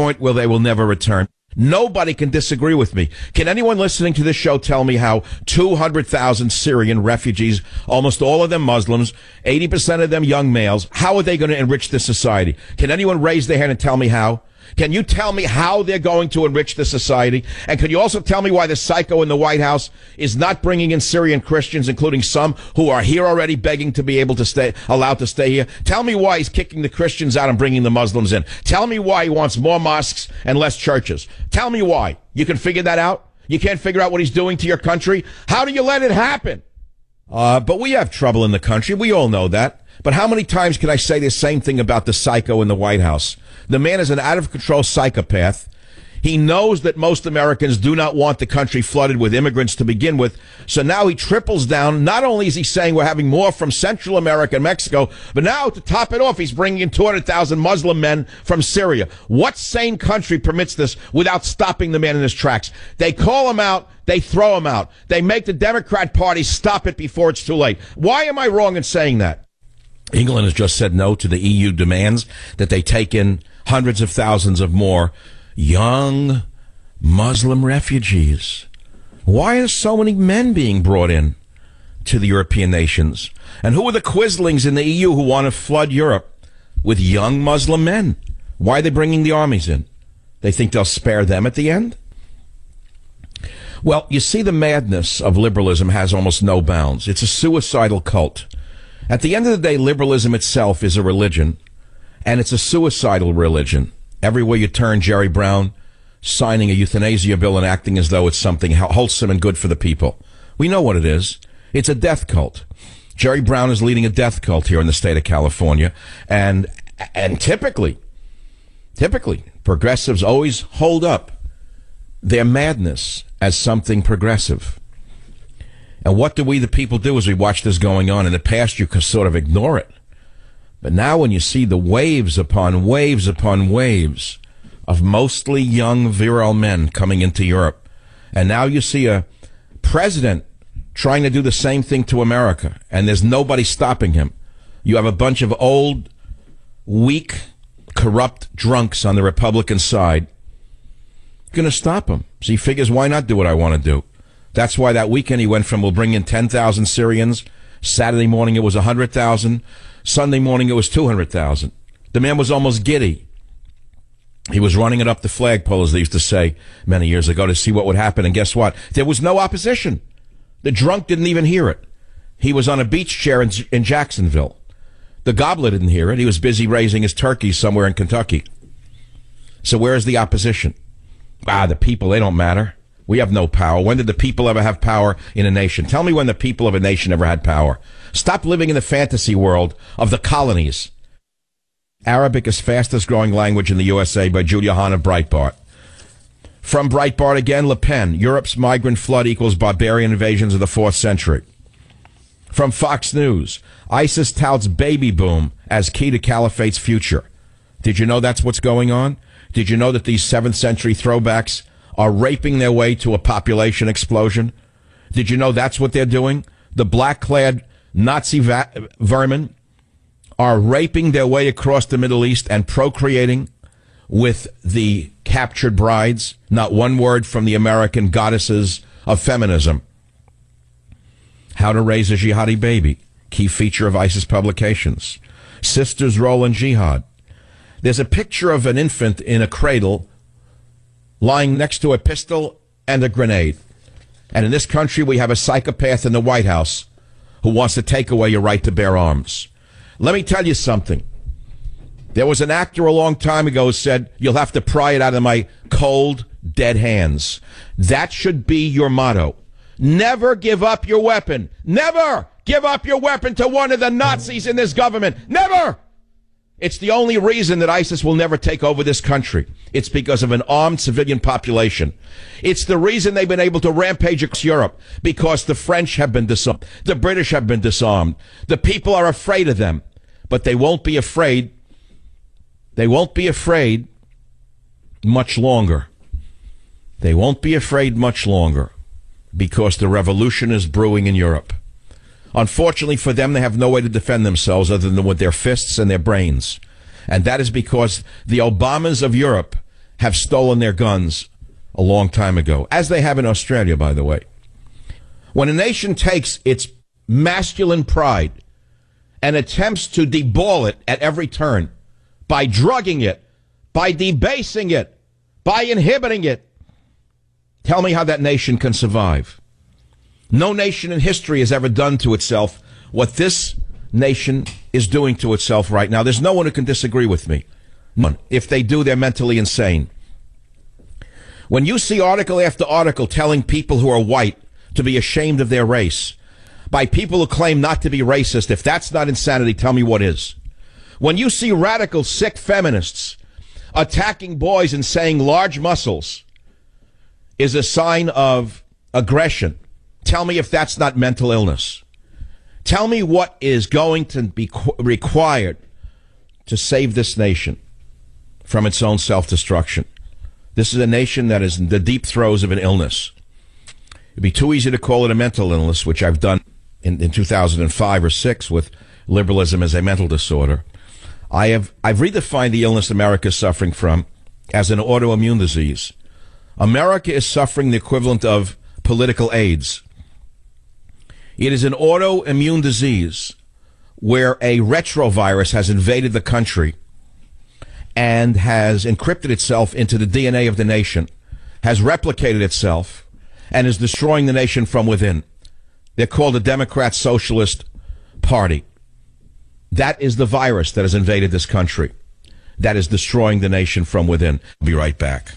point where they will never return. Nobody can disagree with me. Can anyone listening to this show tell me how 200,000 Syrian refugees, almost all of them Muslims, 80% of them young males, how are they going to enrich this society? Can anyone raise their hand and tell me how? Can you tell me how they're going to enrich the society? And can you also tell me why the psycho in the White House is not bringing in Syrian Christians, including some who are here already begging to be able to stay, allowed to stay here? Tell me why he's kicking the Christians out and bringing the Muslims in. Tell me why he wants more mosques and less churches. Tell me why. You can figure that out? You can't figure out what he's doing to your country? How do you let it happen? Uh, but we have trouble in the country. We all know that. But how many times can I say the same thing about the psycho in the White House? The man is an out of control psychopath. He knows that most Americans do not want the country flooded with immigrants to begin with. So now he triples down. Not only is he saying we're having more from Central America and Mexico, but now to top it off, he's bringing in 200,000 Muslim men from Syria. What sane country permits this without stopping the man in his tracks? They call him out. They throw him out. They make the Democrat Party stop it before it's too late. Why am I wrong in saying that? England has just said no to the EU demands that they take in hundreds of thousands of more young Muslim refugees. Why are so many men being brought in to the European nations? And who are the quislings in the EU who want to flood Europe with young Muslim men? Why are they bringing the armies in? They think they'll spare them at the end? Well, you see, the madness of liberalism has almost no bounds. It's a suicidal cult. At the end of the day, liberalism itself is a religion, and it's a suicidal religion. Everywhere you turn, Jerry Brown signing a euthanasia bill and acting as though it's something wholesome and good for the people. We know what it is. It's a death cult. Jerry Brown is leading a death cult here in the state of California, and and typically, typically, progressives always hold up their madness as something progressive. And what do we, the people, do as we watch this going on? In the past, you could sort of ignore it. But now, when you see the waves upon waves upon waves of mostly young, virile men coming into Europe, and now you see a president trying to do the same thing to America, and there's nobody stopping him. You have a bunch of old, weak, corrupt drunks on the Republican side. Going to stop him. So he figures, why not do what I want to do? That's why that weekend he went from we'll bring in 10,000 Syrians. Saturday morning it was 100,000. Sunday morning it was 200,000. The man was almost giddy. He was running it up the flagpole, as they used to say many years ago, to see what would happen. And guess what? There was no opposition. The drunk didn't even hear it. He was on a beach chair in, in Jacksonville. The gobbler didn't hear it. He was busy raising his turkeys somewhere in Kentucky. So where's the opposition? Ah, the people, they don't matter. We have no power. When did the people ever have power in a nation? Tell me when the people of a nation ever had power. Stop living in the fantasy world of the colonies. Arabic is fastest growing language in the USA by Julia Hahn of Breitbart. From Breitbart again, Le Pen, Europe's migrant flood equals barbarian invasions of the fourth century. From Fox News, ISIS touts baby boom as key to caliphate's future. Did you know that's what's going on? Did you know that these seventh century throwbacks are raping their way to a population explosion. Did you know that's what they're doing? The black clad Nazi vermin are raping their way across the Middle East and procreating with the captured brides. Not one word from the American goddesses of feminism. How to raise a jihadi baby. Key feature of ISIS publications. Sisters' role in jihad. There's a picture of an infant in a cradle lying next to a pistol and a grenade. And in this country, we have a psychopath in the White House who wants to take away your right to bear arms. Let me tell you something. There was an actor a long time ago who said, You'll have to pry it out of my cold, dead hands. That should be your motto. Never give up your weapon. Never give up your weapon to one of the Nazis in this government. Never! It's the only reason that ISIS will never take over this country. It's because of an armed civilian population. It's the reason they've been able to rampage across Europe because the French have been disarmed. The British have been disarmed. The people are afraid of them, but they won't be afraid. They won't be afraid much longer. They won't be afraid much longer because the revolution is brewing in Europe. Unfortunately for them, they have no way to defend themselves other than with their fists and their brains. And that is because the Obamas of Europe have stolen their guns a long time ago, as they have in Australia, by the way. When a nation takes its masculine pride and attempts to deball it at every turn by drugging it, by debasing it, by inhibiting it, tell me how that nation can survive. No nation in history has ever done to itself what this nation is doing to itself right now. There's no one who can disagree with me. None. If they do, they're mentally insane. When you see article after article telling people who are white to be ashamed of their race by people who claim not to be racist, if that's not insanity, tell me what is. When you see radical, sick feminists attacking boys and saying large muscles is a sign of aggression, tell me if that's not mental illness. Tell me what is going to be required to save this nation from its own self destruction. This is a nation that is in the deep throes of an illness. It'd be too easy to call it a mental illness, which I've done in, in 2005 or 6 with liberalism as a mental disorder. I have I've redefined the illness America is suffering from as an autoimmune disease. America is suffering the equivalent of political AIDS. It is an autoimmune disease where a retrovirus has invaded the country and has encrypted itself into the DNA of the nation, has replicated itself, and is destroying the nation from within. They're called the Democrat Socialist Party. That is the virus that has invaded this country, that is destroying the nation from within. I'll Be right back.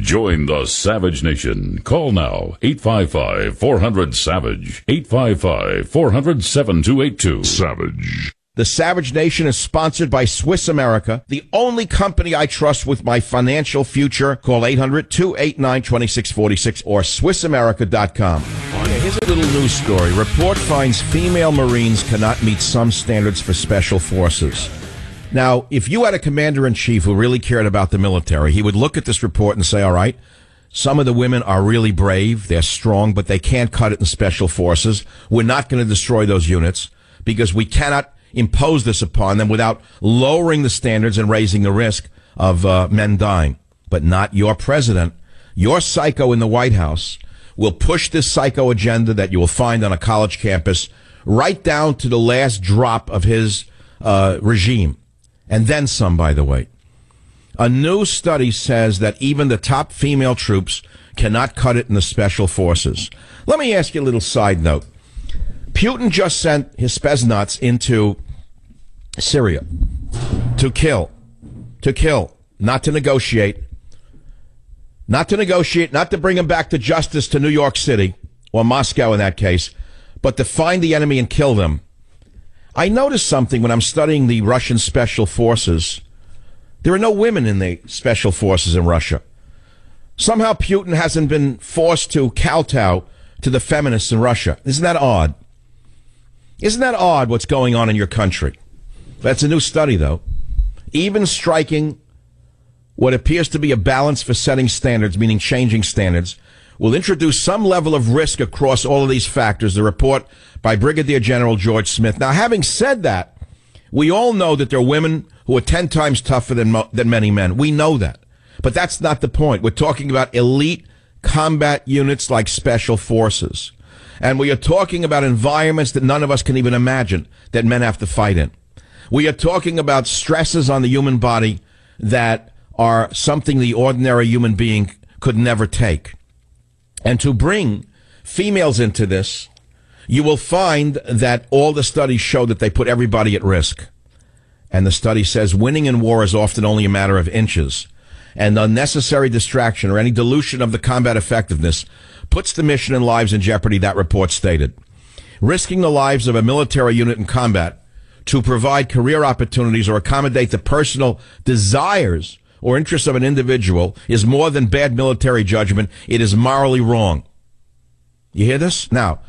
Join the Savage Nation. Call now 855 400 Savage. 855 400 7282. Savage. The Savage Nation is sponsored by Swiss America, the only company I trust with my financial future. Call 800 289 2646 or SwissAmerica.com. Oh, here's a little news story. Report finds female Marines cannot meet some standards for special forces. Now, if you had a commander in chief who really cared about the military, he would look at this report and say, all right, some of the women are really brave. They're strong, but they can't cut it in special forces. We're not going to destroy those units because we cannot impose this upon them without lowering the standards and raising the risk of uh, men dying. But not your president. Your psycho in the White House will push this psycho agenda that you will find on a college campus right down to the last drop of his uh, regime and then some, by the way. A new study says that even the top female troops cannot cut it in the special forces. Let me ask you a little side note. Putin just sent his Spetsnaz into Syria to kill, to kill, not to negotiate, not to negotiate, not to bring him back to justice to New York City or Moscow in that case, but to find the enemy and kill them. I noticed something when I'm studying the Russian special forces. There are no women in the special forces in Russia. Somehow Putin hasn't been forced to kowtow to the feminists in Russia. Isn't that odd? Isn't that odd what's going on in your country? That's a new study, though. Even striking what appears to be a balance for setting standards, meaning changing standards, will introduce some level of risk across all of these factors, the report by Brigadier General George Smith. Now, having said that, we all know that there are women who are 10 times tougher than, than many men. We know that. But that's not the point. We're talking about elite combat units like special forces. And we are talking about environments that none of us can even imagine that men have to fight in. We are talking about stresses on the human body that are something the ordinary human being could never take. And to bring females into this, you will find that all the studies show that they put everybody at risk. And the study says winning in war is often only a matter of inches. And unnecessary distraction or any dilution of the combat effectiveness puts the mission and lives in jeopardy, that report stated. Risking the lives of a military unit in combat to provide career opportunities or accommodate the personal desires or interests of an individual is more than bad military judgment. It is morally wrong. You hear this? Now,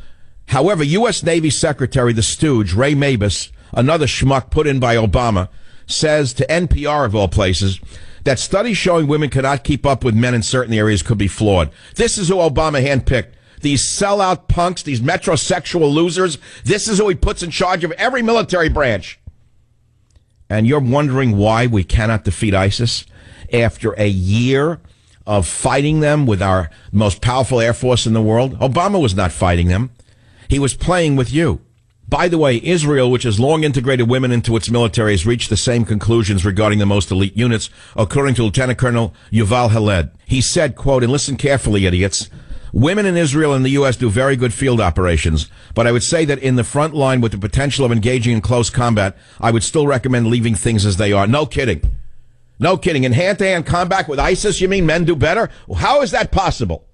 however, U.S. Navy Secretary, the stooge, Ray Mabus, another schmuck put in by Obama, says to NPR of all places that studies showing women cannot keep up with men in certain areas could be flawed. This is who Obama handpicked. These sellout punks, these metrosexual losers. This is who he puts in charge of every military branch. And you're wondering why we cannot defeat ISIS? After a year of fighting them with our most powerful air force in the world. Obama was not fighting them. He was playing with you. By the way, Israel, which has long integrated women into its military, has reached the same conclusions regarding the most elite units, according to Lieutenant Colonel Yuval Heled. He said, quote, and listen carefully, idiots, Women in Israel and the U.S. do very good field operations, but I would say that in the front line with the potential of engaging in close combat, I would still recommend leaving things as they are. No kidding. No kidding. In hand to hand combat with ISIS, you mean men do better? How is that possible?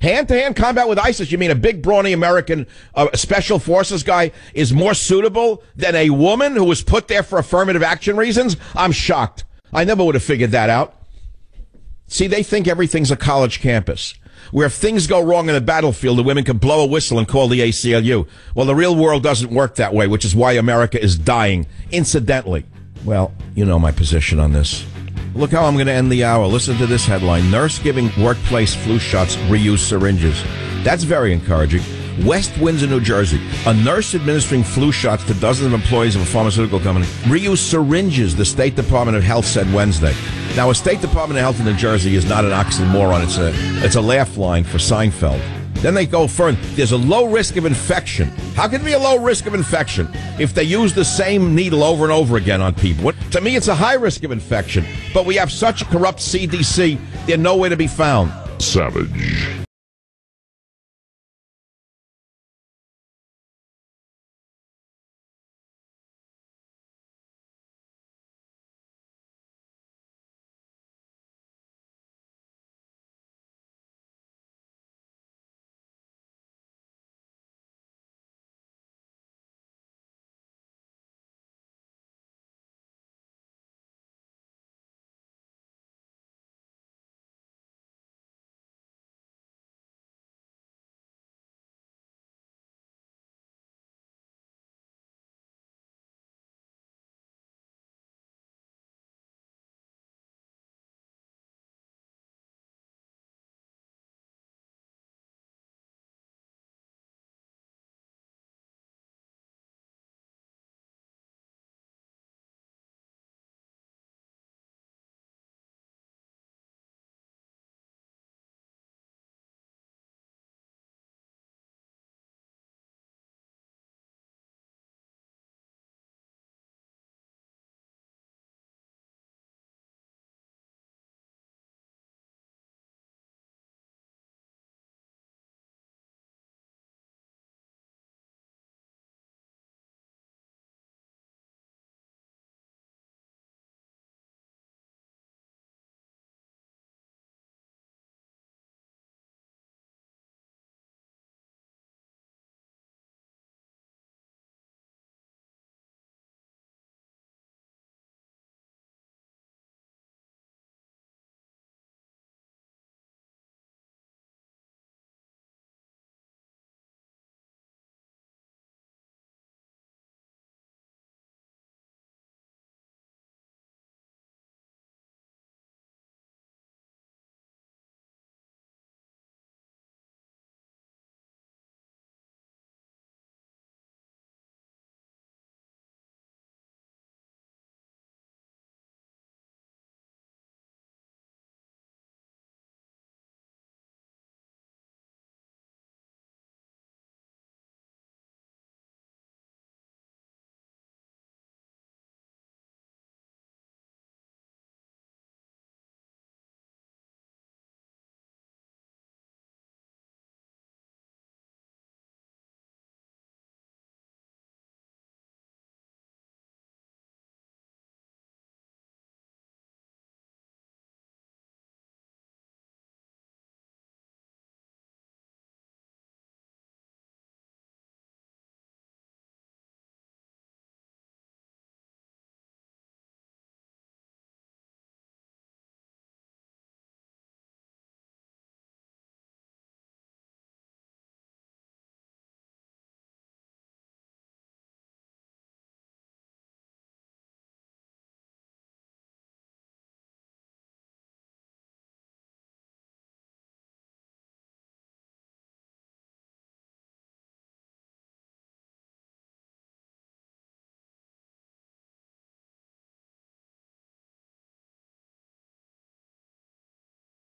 Hand to hand combat with ISIS, you mean a big, brawny American uh, special forces guy is more suitable than a woman who was put there for affirmative action reasons? I'm shocked. I never would have figured that out. See, they think everything's a college campus where if things go wrong in the battlefield, the women can blow a whistle and call the ACLU. Well, the real world doesn't work that way, which is why America is dying. Incidentally, well, you know my position on this. Look how I'm going to end the hour. Listen to this headline Nurse giving workplace flu shots reuse syringes. That's very encouraging. West Windsor, New Jersey. A nurse administering flu shots to dozens of employees of a pharmaceutical company. Reuse syringes, the State Department of Health said Wednesday. Now, a State Department of Health in New Jersey is not an oxymoron. It's a, it's a laugh line for Seinfeld. Then they go further. There's a low risk of infection. How can it be a low risk of infection if they use the same needle over and over again on people? What, to me, it's a high risk of infection. But we have such a corrupt CDC, they're nowhere to be found. Savage.